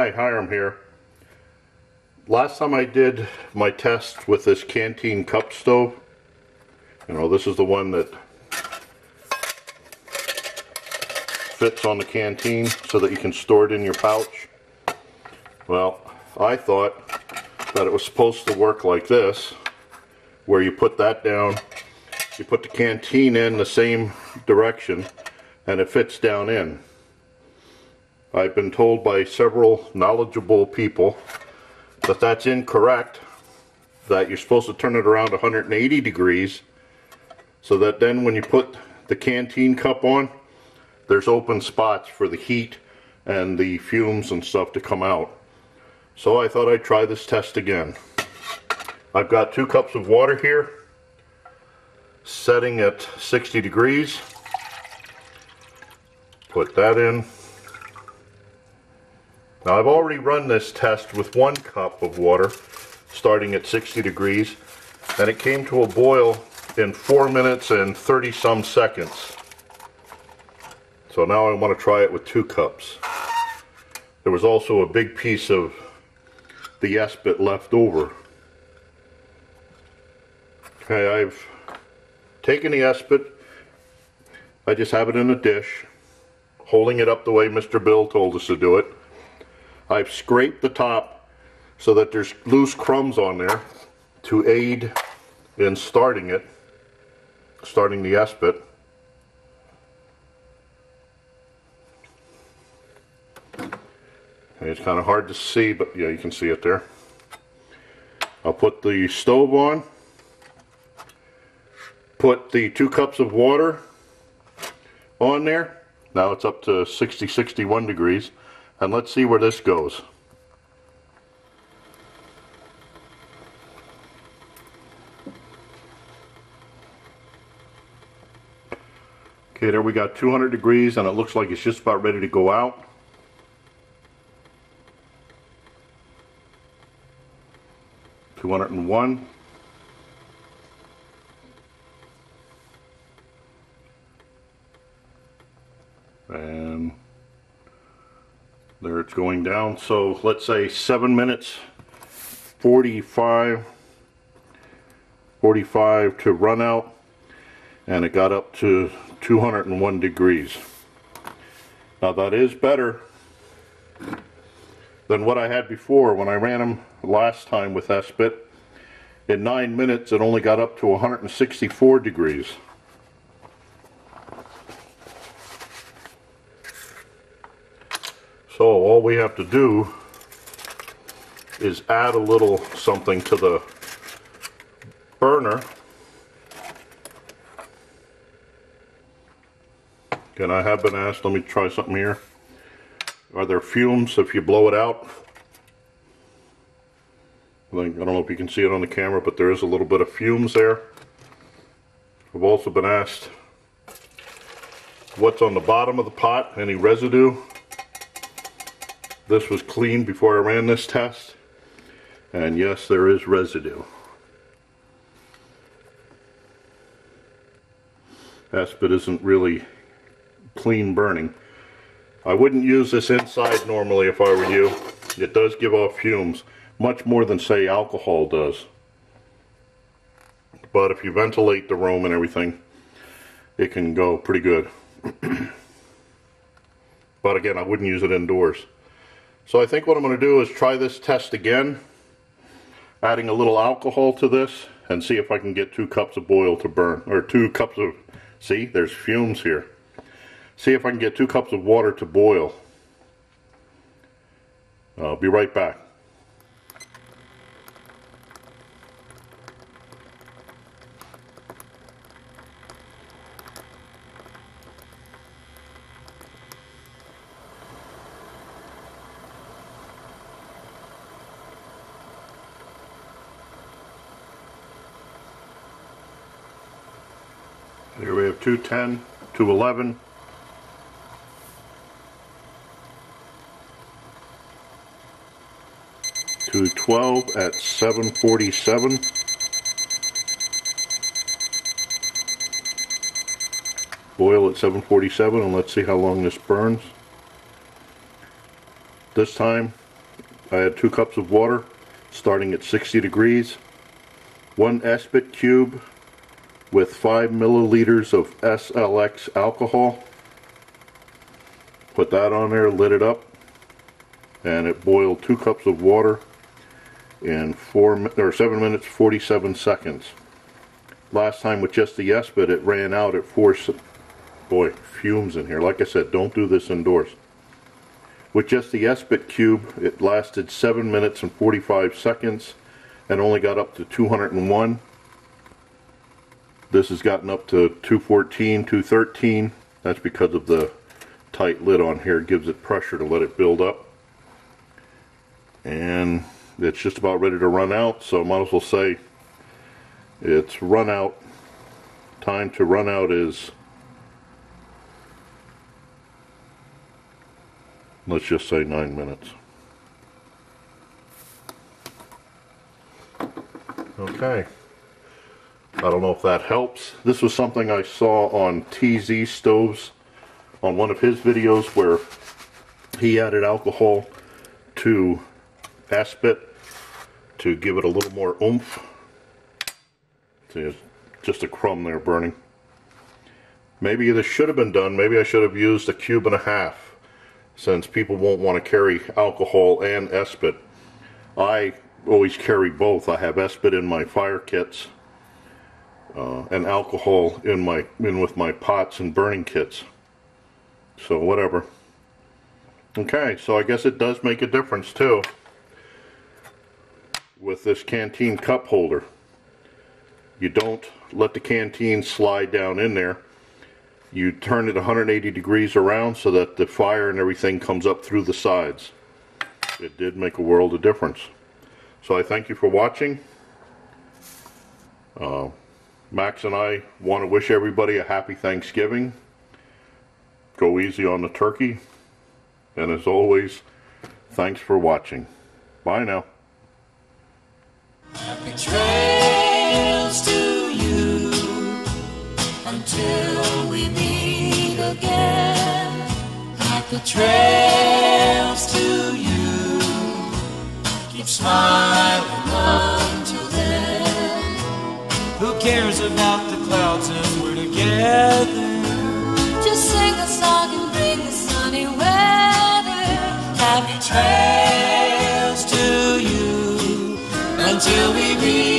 Hi, Hiram here. Last time I did my test with this canteen cup stove, you know, this is the one that fits on the canteen so that you can store it in your pouch. Well, I thought that it was supposed to work like this, where you put that down, you put the canteen in the same direction, and it fits down in. I've been told by several knowledgeable people that that's incorrect, that you're supposed to turn it around 180 degrees so that then when you put the canteen cup on, there's open spots for the heat and the fumes and stuff to come out. So I thought I'd try this test again. I've got two cups of water here, setting at 60 degrees. Put that in. Now I've already run this test with one cup of water starting at 60 degrees and it came to a boil in 4 minutes and 30 some seconds. So now I want to try it with two cups. There was also a big piece of the Esbit left over. Okay, I've taken the Esbit, I just have it in a dish, holding it up the way Mr. Bill told us to do it. I've scraped the top so that there's loose crumbs on there to aid in starting it, starting the Esbit. It's kind of hard to see, but yeah, you can see it there. I'll put the stove on, put the two cups of water on there. Now it's up to 60, 61 degrees. And let's see where this goes. Okay, there we got 200 degrees and it looks like it's just about ready to go out. Two hundred and one. There it's going down. So let's say 7 minutes 45 45 to run out and it got up to 201 degrees. Now that is better than what I had before when I ran them last time with Esbit. In 9 minutes it only got up to 164 degrees. So all we have to do is add a little something to the burner. And I have been asked, let me try something here. Are there fumes if you blow it out? I don't know if you can see it on the camera, but there is a little bit of fumes there. I've also been asked what's on the bottom of the pot, any residue. This was cleaned before I ran this test. And yes, there is residue. Esbit isn't really clean burning. I wouldn't use this inside normally if I were you. It does give off fumes, much more than say alcohol does. But if you ventilate the room and everything, it can go pretty good. but again, I wouldn't use it indoors. So I think what I'm going to do is try this test again, adding a little alcohol to this and see if I can get two cups of boil to burn, or two cups of, see, there's fumes here. See if I can get two cups of water to boil. I'll be right back. Here we have 210, 211. Two twelve at seven forty seven. Boil at seven forty seven and let's see how long this burns. This time I had two cups of water starting at 60 degrees, one Esbit cube with 5 milliliters of SLX alcohol. Put that on there, lit it up, and it boiled two cups of water in four or seven minutes 47 seconds. Last time with just the Esbit, it ran out at four. Boy, fumes in here. Like I said, don't do this indoors. With just the Esbit cube, it lasted seven minutes and 45 seconds, and only got up to 201. This has gotten up to 214, 213. That's because of the tight lid on here. It gives it pressure to let it build up. And it's just about ready to run out, so I might as well say it's run out. Time to run out is, let's just say nine minutes. Okay. I don't know if that helps. This was something I saw on TZ Stoves on one of his videos where he added alcohol to Esbit to give it a little more oomph. See, just a crumb there burning. Maybe this should have been done. Maybe I should have used a cube and a half since people won't want to carry alcohol and Esbit. I always carry both. I have Esbit in my fire kits uh, and alcohol in my in with my pots and burning kits. So whatever. Okay, so I guess it does make a difference too with this canteen cup holder. You don't let the canteen slide down in there. You turn it 180 degrees around so that the fire and everything comes up through the sides. It did make a world of difference. So I thank you for watching. Uh, Max and I want to wish everybody a happy Thanksgiving. Go easy on the turkey. And as always, thanks for watching. Bye now. Happy trails to you until we meet again. Happy trails to you. Keep smiling cares about the clouds if we're together? Just sing a song and bring the sunny weather. Happy trails to you until we meet